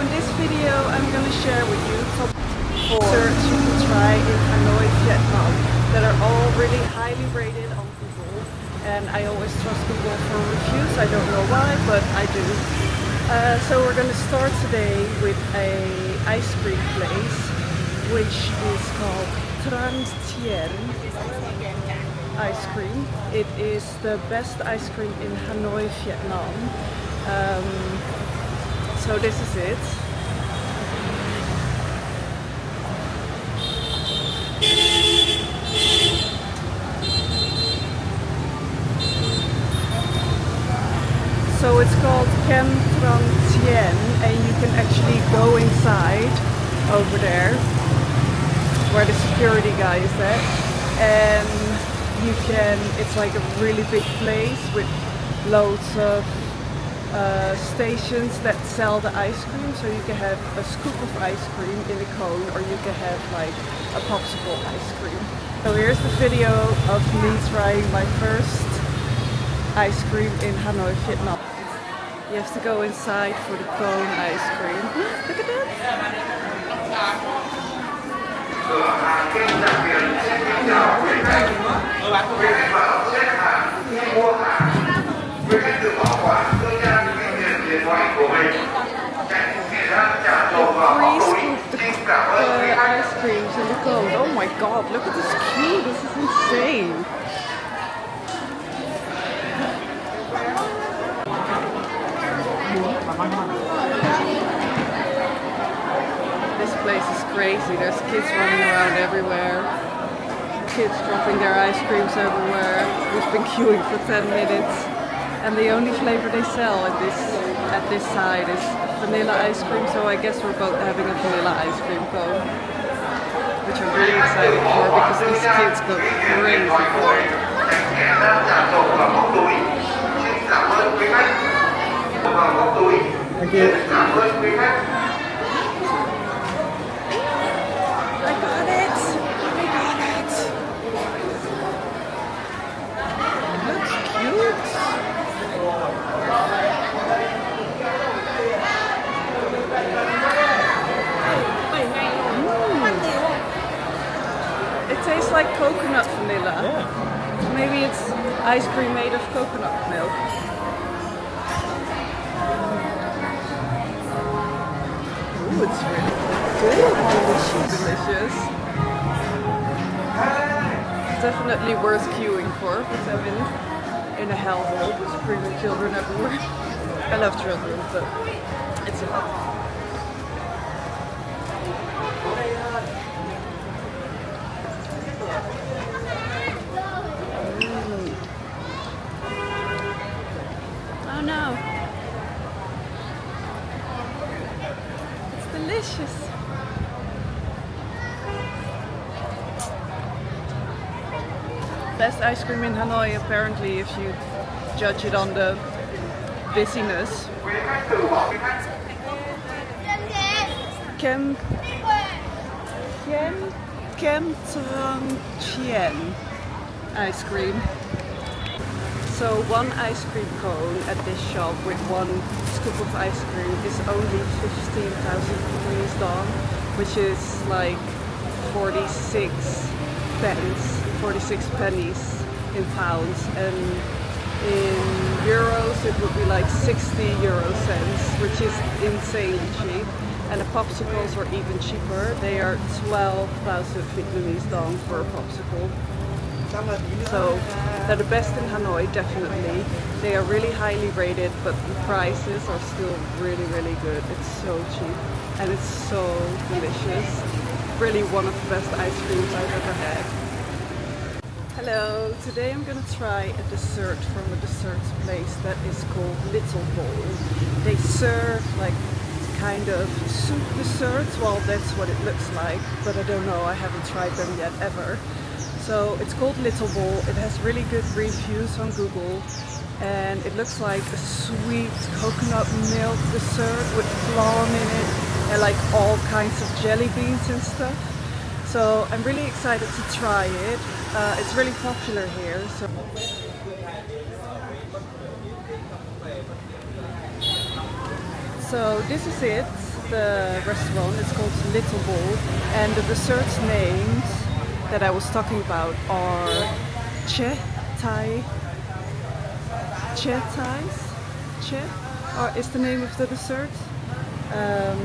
in this video I'm going to share with you top 4 desserts you can try in Hanoi, Vietnam that are all really highly rated on Google and I always trust Google for reviews, I don't know why but I do. Uh, so we're going to start today with a ice cream place which is called Trang Tien ice cream. It is the best ice cream in Hanoi, Vietnam. Um, so this is it. So it's called Kem Trang Tien and you can actually go inside over there where the security guy is at and you can, it's like a really big place with loads of uh, stations that sell the ice cream so you can have a scoop of ice cream in a cone or you can have like a popsicle ice cream. So here's the video of me trying my first ice cream in Hanoi, Vietnam. You have to go inside for the cone ice cream. Look at that! God, look at this queue, this is insane. This place is crazy, there's kids running around everywhere. Kids dropping their ice creams everywhere. We've been queuing for 10 minutes. And the only flavor they sell at this at this side is vanilla ice cream, so I guess we're both having a vanilla ice cream cone. Excited for because these kids go crazy for it. Thank you. Like coconut vanilla. Yeah. Maybe it's ice cream made of coconut milk. Ooh, it's really good. Delicious. Delicious. Definitely worth queuing for because I'm in, in a hellhole with screaming children everywhere. I love children, but it's a lot. Oh no. It's delicious. Best ice cream in Hanoi apparently if you judge it on the busyness. Kem Kem Kem Trong Chien ice cream. So one ice cream cone at this shop with one scoop of ice cream is only 15,000 Vietnamese dong, which is like 46 pence, 46 pennies in pounds, and in euros it would be like 60 euro cents, which is insanely cheap. And the popsicles are even cheaper. They are 12,000 Vietnamese dong for a popsicle. So they're the best in Hanoi, definitely. They are really highly rated, but the prices are still really, really good. It's so cheap and it's so delicious. Really one of the best ice creams I've ever had. Hello, today I'm gonna try a dessert from a dessert place that is called Little Bowl. They serve like kind of soup desserts, well that's what it looks like, but I don't know, I haven't tried them yet ever. So it's called Little Bowl. It has really good reviews on Google and it looks like a sweet coconut milk dessert with flan in it and like all kinds of jelly beans and stuff. So I'm really excited to try it. Uh, it's really popular here. So So this is it. the restaurant. It's called Little Bowl, and the desserts names that I was talking about are Che Thai, Che Thais, Che, or is the name of the dessert. Um,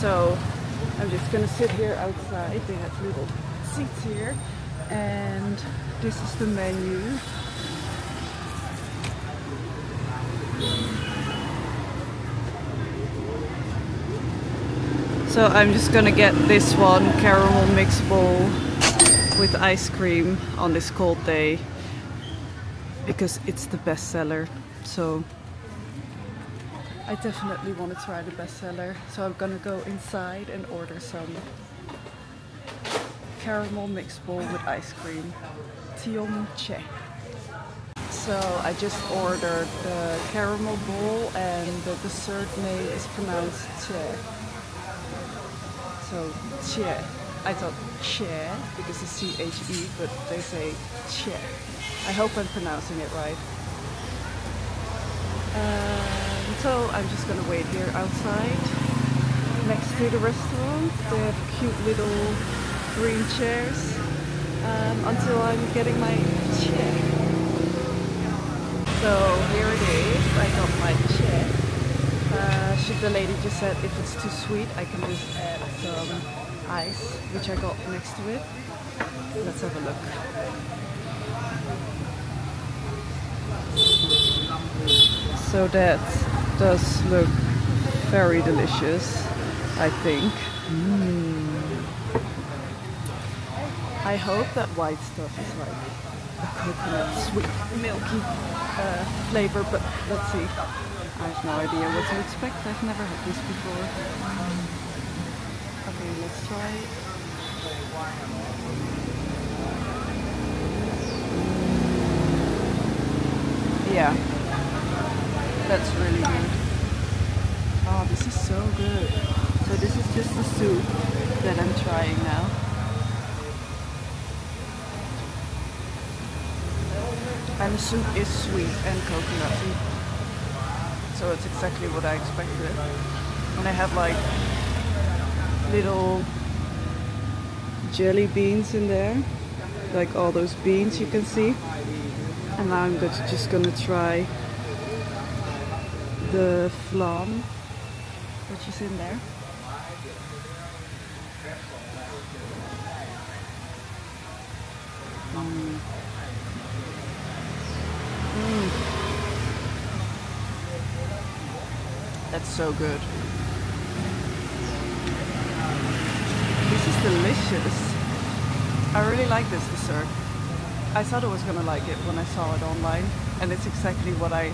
so I'm just gonna sit here outside. They have little seats here, and this is the menu. So I'm just gonna get this one caramel mix bowl with ice cream on this cold day because it's the best seller. So I definitely want to try the bestseller. So I'm gonna go inside and order some caramel mixed bowl with ice cream. Tiom Che. So I just ordered the caramel bowl and the dessert name is pronounced Che. So Che. I thought Che because it's C-H-E, but they say Che. I hope I'm pronouncing it right. Um, so I'm just gonna wait here outside next to the restaurant. They have cute little green chairs um, until I'm getting my chair. So here it is. I got my chair. Uh, she, the lady just said if it's too sweet, I can just add some ice, which I got next to it. Let's have a look. So that does look very delicious, I think. Mm. I hope that white stuff is like a coconut, sweet, milky uh, flavor, but let's see. I have no idea what to expect. I've never had this before. Okay, let's try it. Yeah, that's really good. Oh, this is so good. So this is just the soup that I'm trying now. And the soup is sweet and coconutty. So it's exactly what I expected. And I have like little jelly beans in there. Like all those beans you can see. And now I'm just gonna try the flan, which is in there. Mm. Mm. That's so good. This is delicious. I really like this dessert. I thought I was gonna like it when I saw it online, and it's exactly what I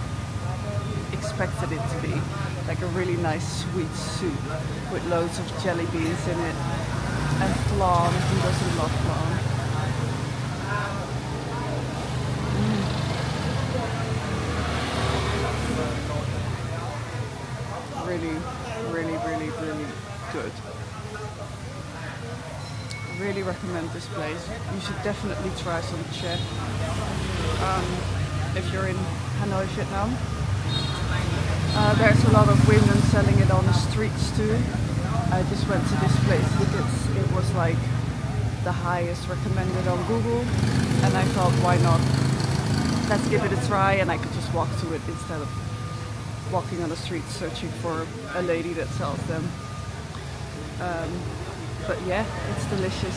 expected it to be. Like a really nice sweet soup with loads of jelly beans in it, and flan. Who doesn't love flan? Mm. Really, really, really, really good really recommend this place. You should definitely try some che um, if you're in Hanoi, Vietnam. Uh, there's a lot of women selling it on the streets too. I just went to this place because it was like the highest recommended on Google and I thought why not let's give it a try and I could just walk to it instead of walking on the street searching for a lady that sells them. Um, but yeah, it's delicious.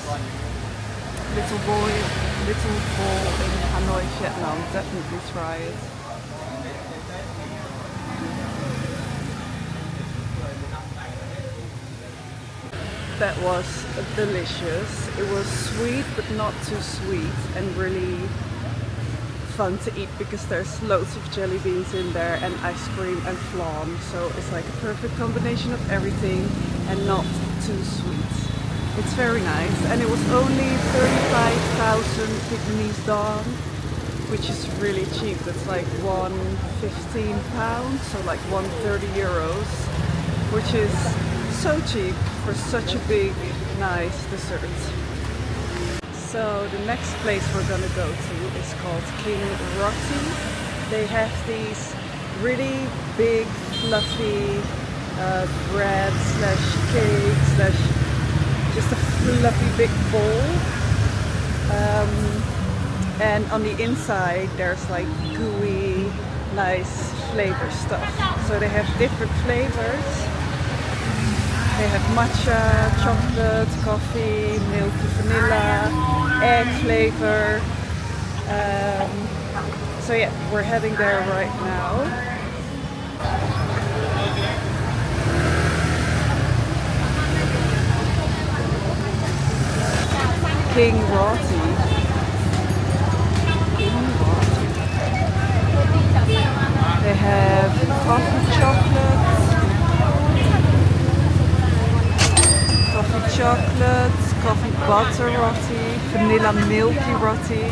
Little boy, little ball in Hanoi, Vietnam. Definitely try it. That was delicious. It was sweet, but not too sweet, and really fun to eat because there's loads of jelly beans in there and ice cream and flan. So it's like a perfect combination of everything and not too sweet. It's very nice and it was only 35,000 Vietnamese dong which is really cheap. that's like 115 pounds, so like 130 euros, which is so cheap for such a big, nice dessert. So the next place we're gonna go to is called King Roti. They have these really big, fluffy uh, bread slash cake slash just a fluffy big ball. Um, and on the inside there's like gooey, nice flavor stuff. So they have different flavors. They have matcha, chocolate, coffee, milky vanilla, egg flavor. Um, so yeah, we're heading there right now. King Roti. They have coffee chocolates, coffee chocolates, coffee butter roti, vanilla milky roti.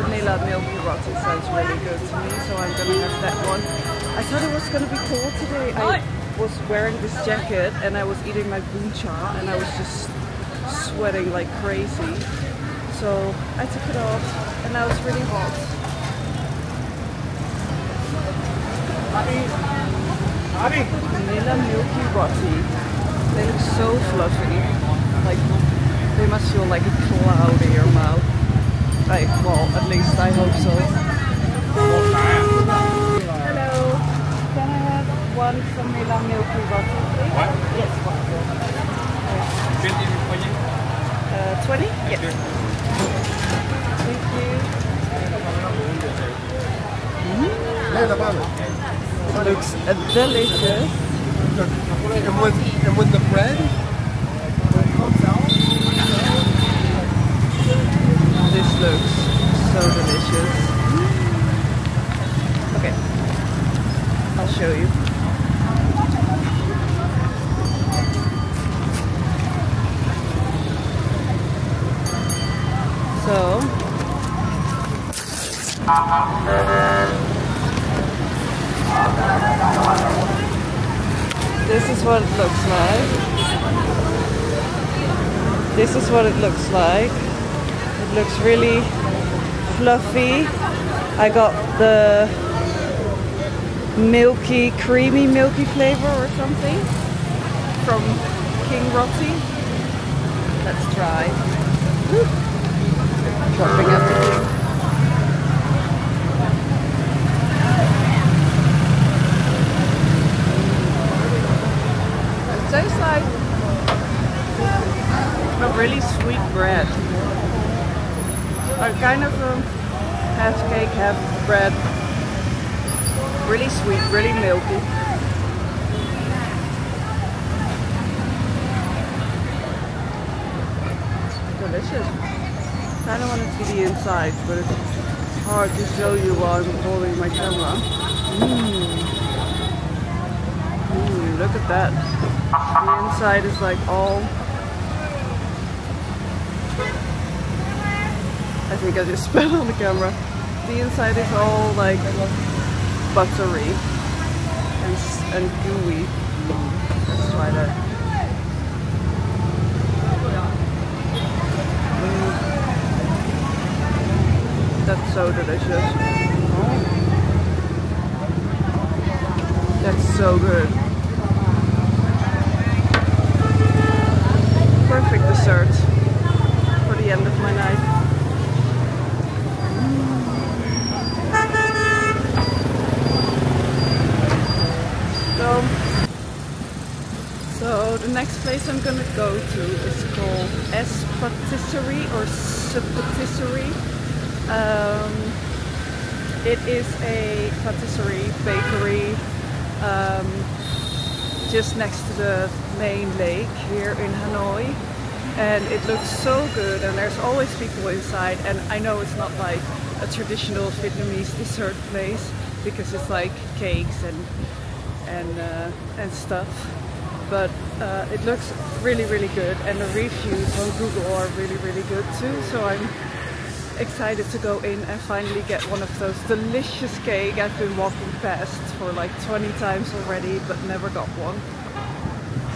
Vanilla milky roti sounds really good to me, so I'm gonna have that one. I thought it was gonna be cold today. I was wearing this jacket and I was eating my bun cha and I was just sweating like crazy. So I took it off and now it's really hot. Vanilla milky roti. They look so fluffy. Like they must feel like a cloud in your mouth. Like, well, at least I hope so. Hello. Can I have one vanilla milky roti, please? What? Yes, one. 20 for you? Uh, 20? Yes. Thank you. It looks uh, delicious. And with, and with the bread, This looks so delicious. Okay, I'll show you. So, this is what it looks like. This is what it looks like. It looks really fluffy. I got the milky, creamy milky flavor or something from King Roti. Let's try. Dropping everything. It tastes like really sweet bread. Like kind of a half cake, half bread. Really sweet, really milky. Delicious. I Kinda want to see the inside, but it's hard to show you while I'm holding my camera. Mmm. Ooh, look at that. The inside is like all I think I just spat on the camera. The inside is all like buttery and, and gooey. Let's try that. Mm. That's so delicious. That's so good. Perfect dessert for the end of my night. So, so the next place I'm gonna go to is called S Patisserie or Sub Patisserie. Um, it is a patisserie bakery um, just next to the main lake here in Hanoi. And it looks so good and there's always people inside and I know it's not like a traditional Vietnamese dessert place because it's like cakes and and uh, and stuff but uh, it looks really really good. And the reviews on Google are really really good too. So I'm excited to go in and finally get one of those delicious cake I've been walking past for like 20 times already but never got one.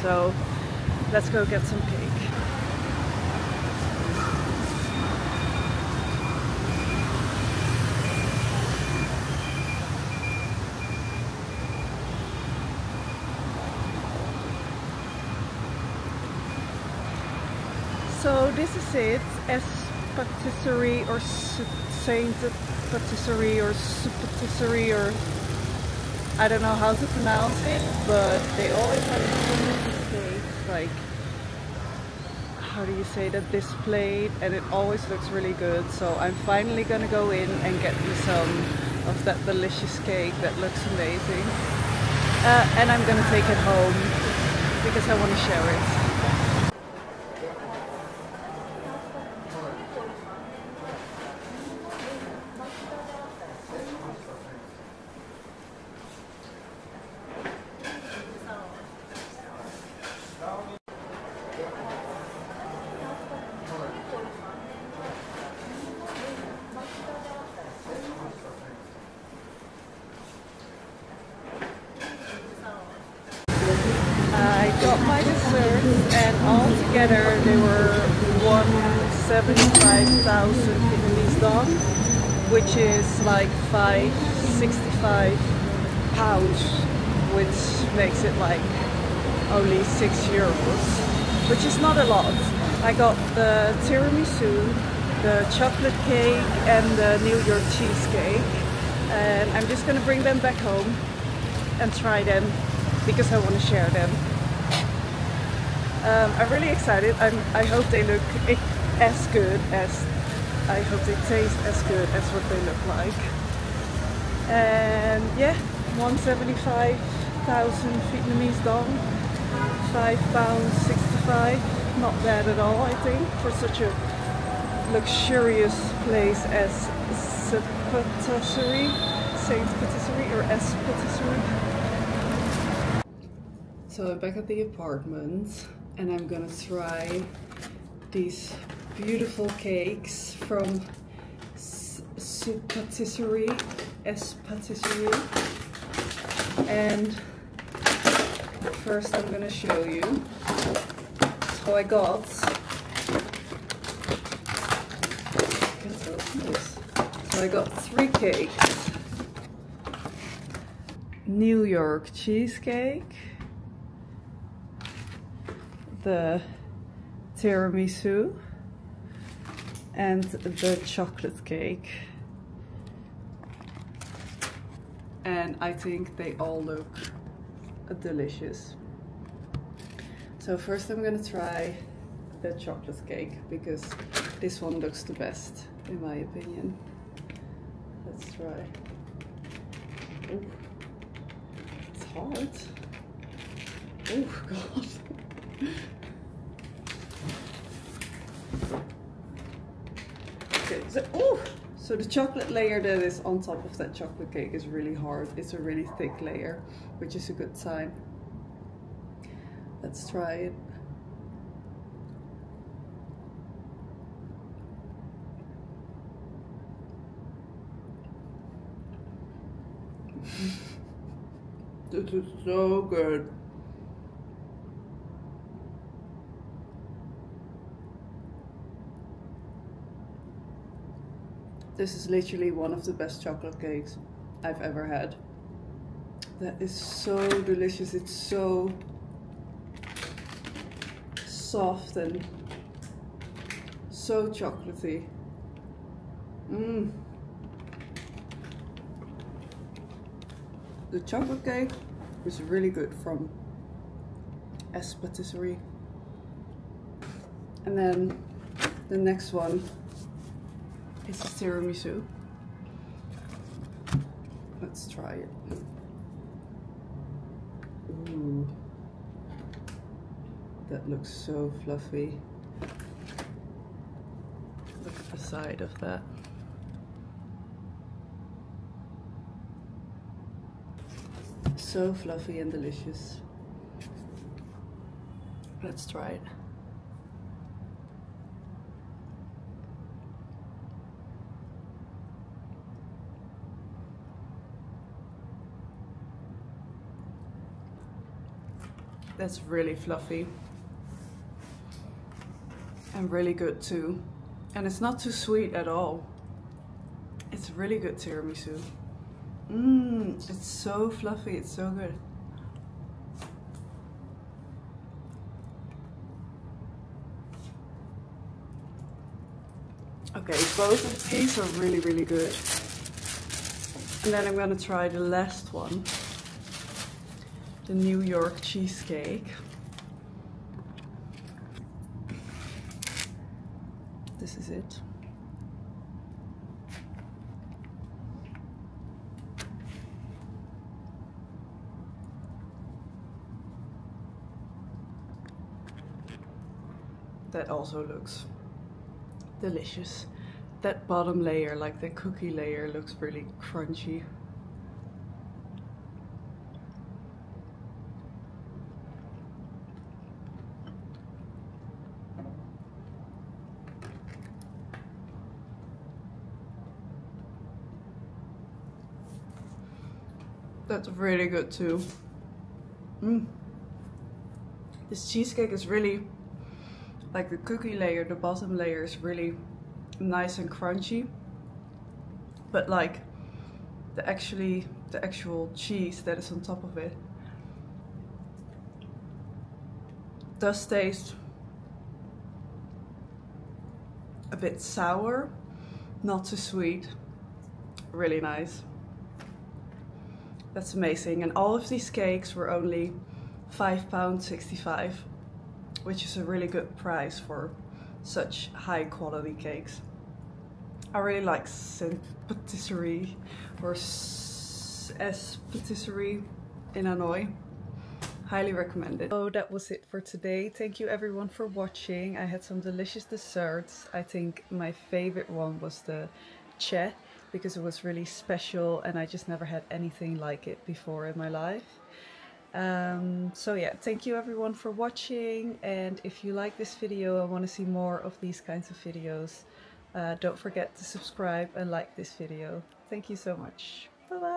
So let's go get some cake So is it, S patisserie or Saint patisserie or patisserie or I don't know how to pronounce it, but they always have these like how do you say that displayed and it always looks really good. So I'm finally gonna go in and get me some of that delicious cake that looks amazing. Uh, and I'm gonna take it home because I want to share it got my dessert and all together they were 175,000 Vietnamese dong which is like 565 pounds which makes it like only 6 euros which is not a lot. I got the tiramisu, the chocolate cake and the New York cheesecake and I'm just gonna bring them back home and try them because I want to share them. Um, I'm really excited. I'm, I hope they look as good as, I hope they taste as good as what they look like. And yeah, 175,000 Vietnamese dong, 5 pounds 65. Not bad at all, I think, for such a luxurious place as Patisserie, Saint Patisserie or S Patisserie. So I'm back at the apartment and I'm gonna try these beautiful cakes from Soup Patisserie, S Patisserie. And first I'm gonna show you. So I got so I got three cakes. New York cheesecake the tiramisu and the chocolate cake. And I think they all look delicious. So first I'm gonna try the chocolate cake because this one looks the best in my opinion. Let's try. Ooh, it's hard. Oh god. So, oh, so the chocolate layer that is on top of that chocolate cake is really hard. It's a really thick layer, which is a good sign. Let's try it. this is so good. This is literally one of the best chocolate cakes I've ever had. That is so delicious. It's so soft and so chocolatey. Mmm. The chocolate cake is really good from S Patisserie. And then the next one it's a tiramisu. Let's try it. Ooh. That looks so fluffy. Look at the side of that. So fluffy and delicious. Let's try it. That's really fluffy and really good too. And it's not too sweet at all. It's really good tiramisu. Mmm, it's so fluffy, it's so good. Okay, both of these are really, really good. And then I'm gonna try the last one. The New York cheesecake. This is it. That also looks delicious. That bottom layer, like the cookie layer, looks really crunchy. That's really good too. Mm. This cheesecake is really, like the cookie layer, the bottom layer is really nice and crunchy. But like the actually, the actual cheese that is on top of it does taste a bit sour, not too sweet, really nice. That's amazing. And all of these cakes were only £5.65, which is a really good price for such high quality cakes. I really like Saint Patisserie or S Patisserie in Hanoi. Highly recommended. Oh, that was it for today. Thank you everyone for watching. I had some delicious desserts. I think my favorite one was the Che because it was really special and I just never had anything like it before in my life. Um, so yeah, thank you everyone for watching and if you like this video and want to see more of these kinds of videos, uh, don't forget to subscribe and like this video. Thank you so much. Bye bye!